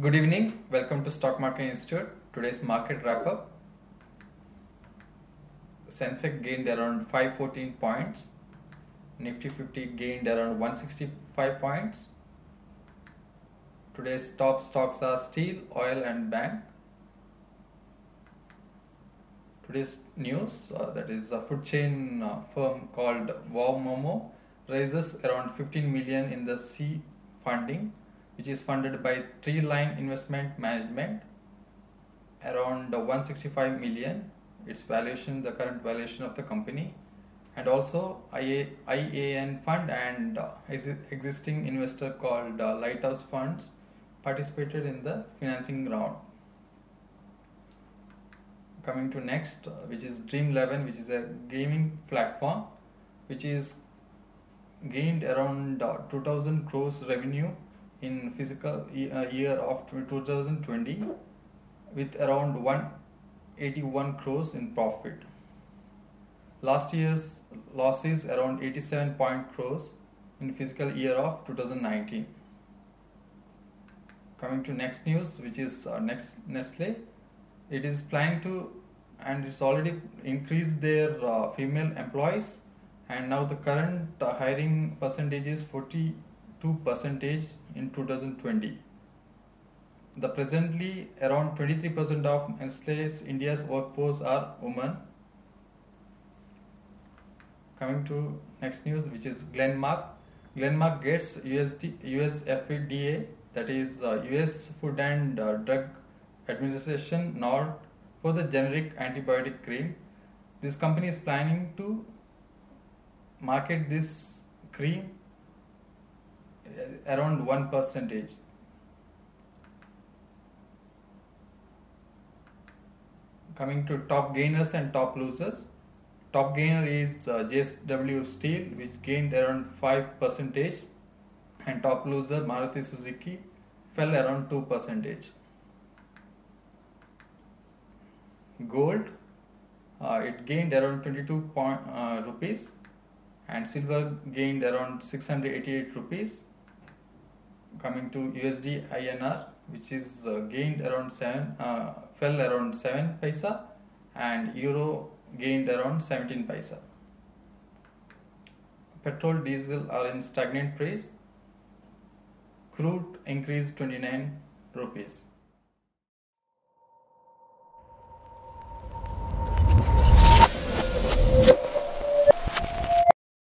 Good evening. Welcome to Stock Market Institute. Today's market wrap up. Sensex gained around 514 points. Nifty 50 gained around 165 points. Today's top stocks are steel, oil, and bank. Today's news uh, that is a food chain uh, firm called Wow Momo raises around 15 million in the C funding which is funded by Treeline Investment Management. Around 165 million its valuation the current valuation of the company. And also IA, IAN fund and uh, existing investor called uh, Lighthouse Funds participated in the financing round. Coming to next uh, which is Dream 11 which is a gaming platform which is gained around uh, 2000 crores revenue in physical uh, year of 2020 with around 181 crores in profit. Last year's losses around 87 point crores in fiscal year of 2019. Coming to next news, which is uh, next Nestle, it is planning to and it's already increased their uh, female employees and now the current uh, hiring percentage is 40 2% in 2020. The presently around 23% of Nestle's India's workforce are women. Coming to next news which is Glenmark. Glenmark gets USD, US FDA that is uh, US Food and uh, Drug Administration nod for the generic antibiotic cream. This company is planning to market this cream around 1 percentage. Coming to top gainers and top losers. Top gainer is uh, JSW Steel which gained around 5 percentage and top loser Maruti Suzuki fell around 2 percentage. Gold uh, it gained around 22 point, uh, rupees and silver gained around 688 rupees coming to USD INR which is uh, gained around 7 uh, fell around 7 paisa and euro gained around 17 paisa. Petrol diesel are in stagnant price. Crude increased 29 rupees